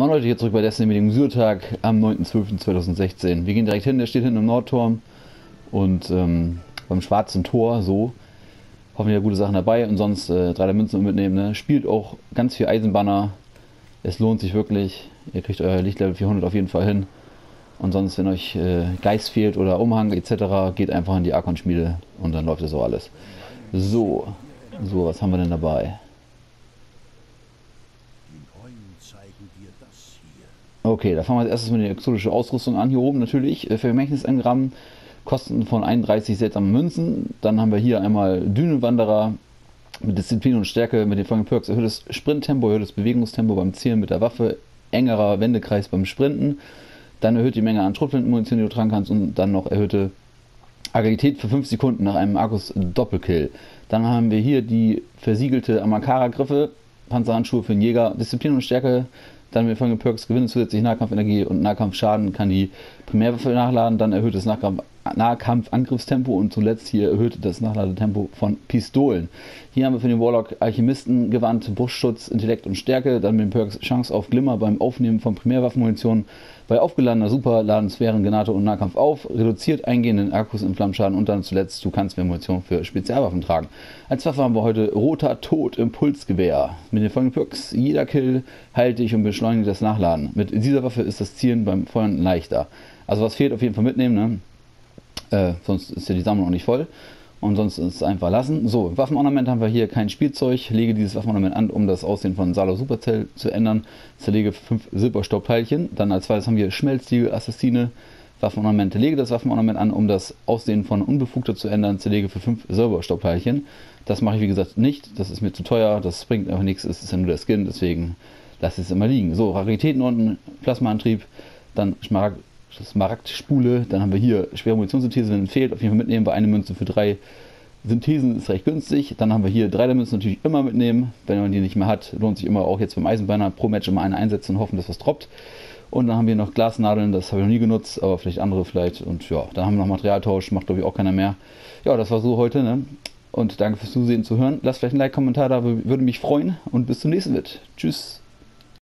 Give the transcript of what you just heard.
Moin Leute, hier zurück bei Destiny mit dem Syrtag am 9.12.2016. Wir gehen direkt hin, der steht hinten im Nordturm und ähm, beim schwarzen Tor so. Hoffen wir gute Sachen dabei und sonst äh, drei der Münzen mitnehmen. Ne? Spielt auch ganz viel Eisenbanner. Es lohnt sich wirklich. Ihr kriegt euer Lichtlevel 400 auf jeden Fall hin. Und sonst, wenn euch äh, Geist fehlt oder Umhang etc., geht einfach in die Arkon-Schmiede und dann läuft es auch alles. So, so, was haben wir denn dabei? Okay, da fangen wir als erstes mit der exotischen Ausrüstung an. Hier oben natürlich äh, Vermächtnisengramm, Kosten von 31 seltsamen Münzen. Dann haben wir hier einmal Dünenwanderer mit Disziplin und Stärke mit den folgenden Perks. Erhöhtes Sprinttempo, erhöhtes Bewegungstempo beim Zielen mit der Waffe, engerer Wendekreis beim Sprinten. Dann erhöht die Menge an Schrotflintenmunition, die du tragen kannst und dann noch erhöhte Agilität für 5 Sekunden nach einem Argus Doppelkill. Dann haben wir hier die versiegelte Amakara-Griffe, Panzerhandschuhe für den Jäger, Disziplin und Stärke dann mit folgenden Perks gewinnen zusätzlich Nahkampfenergie und Nahkampfschaden, kann die Primärwaffe nachladen, dann erhöht das Nahkampf Nahkampfangriffstempo und zuletzt hier erhöht das Nachladetempo von Pistolen. Hier haben wir für den Warlock Alchemisten gewandt, Brustschutz, Intellekt und Stärke, dann mit den Perks Chance auf Glimmer beim Aufnehmen von Primärwaffenmunition bei aufgeladener Superladensphären Granate und Nahkampf auf, reduziert eingehenden Akkus in Flammschaden und dann zuletzt du kannst mehr Munition für Spezialwaffen tragen. Als Waffe haben wir heute Roter Tod Impulsgewehr. Mit den folgenden Perks, jeder Kill heilt dich und beschleunigt das Nachladen. Mit dieser Waffe ist das Zielen beim Feuern leichter. Also was fehlt, auf jeden Fall mitnehmen, ne? Äh, sonst ist ja die Sammlung nicht voll. Und sonst ist es einfach lassen. So, Waffenornament haben wir hier kein Spielzeug. Lege dieses Waffenornament an, um das Aussehen von Salo Supercell zu ändern. Zerlege fünf Silberstaubteilchen. Dann als zweites haben wir Schmelztiegel, Assassine, Waffenornamente. Lege das Waffenornament an, um das Aussehen von Unbefugter zu ändern. Zerlege für fünf Silberstaubteilchen. Das mache ich wie gesagt nicht. Das ist mir zu teuer. Das bringt einfach nichts. Es ist ja nur der Skin. Deswegen lasse ich es immer liegen. So, Raritäten unten, Plasmaantrieb. Dann Schmaragd Smaragdspule. Dann haben wir hier schwere Munitionssynthese, wenn fehlt, auf jeden Fall mitnehmen. Bei einer Münze für drei Synthesen ist recht günstig. Dann haben wir hier drei der Münzen natürlich immer mitnehmen. Wenn man die nicht mehr hat, lohnt sich immer auch jetzt beim Eisenbeiner pro Match immer eine einsetzen und hoffen, dass was droppt. Und dann haben wir noch Glasnadeln, das habe ich noch nie genutzt, aber vielleicht andere vielleicht. Und ja, dann haben wir noch Materialtausch, macht glaube ich auch keiner mehr. Ja, das war so heute. Ne? Und danke fürs Zusehen, zu hören. Lasst vielleicht ein Like, Kommentar da, würde mich freuen. Und bis zum nächsten Mal. Tschüss.